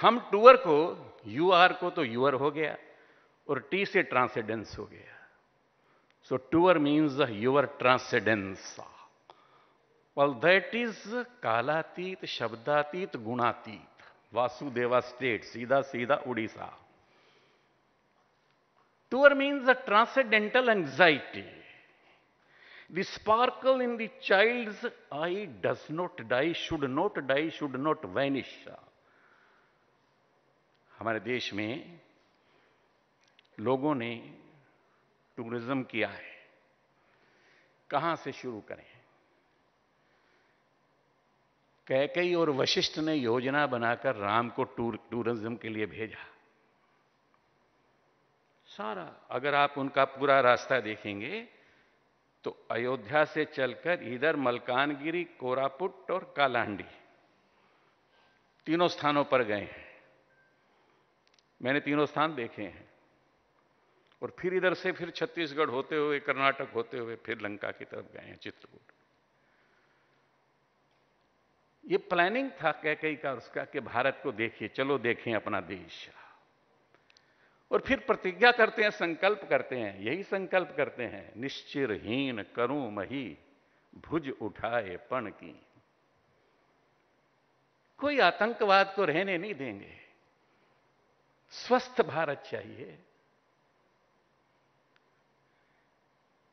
हम टूअर को you are को तो यूअर हो गया और टी से ट्रांसेडेंस हो गया। So tour means your transcendence well that is कालातीत शब्दातीत गुणातीत। वासुदेवा स्टेट सीधा सीधा Orissa. Tour means the transcendental anxiety The sparkle in the child's eye does not die, should not die, should not vanish. हमारे देश में लोगों ने टूरिज़्म किया है। कहाँ से शुरू करें? कैकई और वशिष्ठ ने योजना बनाकर राम को टूर, टूरिज़्म के लिए भेजा। सारा, अगर आप उनका पूरा रास्ता देखेंगे तो अयोध्या से चलकर इधर मलकानगिरी, कोरापुट और कालांडी, तीनों स्थानों पर गए हैं। मैंने तीनों स्थान देखे हैं। और फिर इधर से फिर छत्तीसगढ़ होते हुए, कर्नाटक होते हुए फिर लंका की तरफ़ गए हैं, चित्रकूट। ये प्लानिंग था कह कई का उसका कि भारत को देखिए, चलो देखें अपना देश। और फिर प्रतिज्ञा करते हैं, संकल्प करते हैं, यही संकल्प करते हैं, निश्चिरहीन करूँ मही, भुज उठाए पण की कोई आतंकवाद को रहने नहीं देंगे। स्वस्थ भारत चाहिए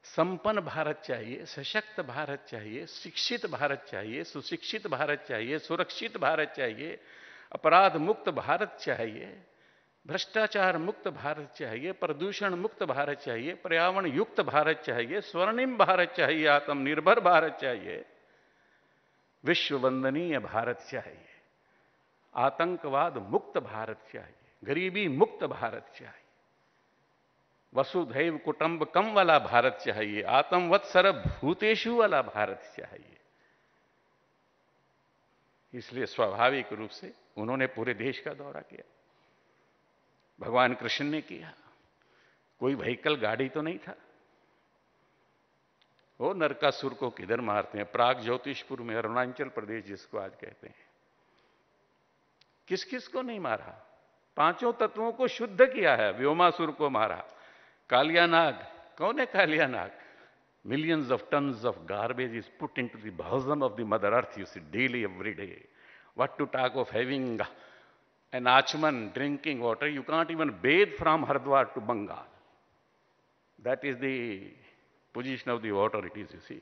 संपन्न भारत चाहिए सशक्त भारत चाहिए शिक्षित भारत चाहिए सुशिक्षित भारत चाहिए सुरक्षित भारत चाहिए अपराध मुक्त भारत चाहिए भ्रष्टाचार मुक्त भारत चाहिए प्रदूषण मुक्त भारत चाहिए पर्यावरण युक्त भारत चाहिए स्वर्णिम भारत चाहिए आत्मनिर्भर भारत चाहिए विश्व वंदनीय भारत चाहिए आतंकवाद मुक्त भारत चाहिए गरीबी मुक्त भारत चाहिए वसुधैव कुटुंबकम वाला भारत चाहिए आत्मवत्सर भूतेशु वाला भारत चाहिए इसलिए स्वाभाविक रूप से उन्होंने पूरे देश का दौरा किया। भगवान कृष्ण ने किया। कोई व्हीकल गाड़ी तो नहीं था। वो नरकासुर को किधर मारते हैं? प्राग, ज्योतिषपुर में अरुणाचल प्रदेश जिसको आज कहते हैं। किस किस को नहीं मारा? पाँचों तत्वों को शुद्ध किया है, व्योमासुर को मारा। कालियानाग कौन है Kaliyanag millions of tons of garbage is put in to दर्जम of the mother earth you see daily every day what to talk of having an आचमन drinking water you can't even bathe from Haridwar to Bengal that is the of daughter it is you see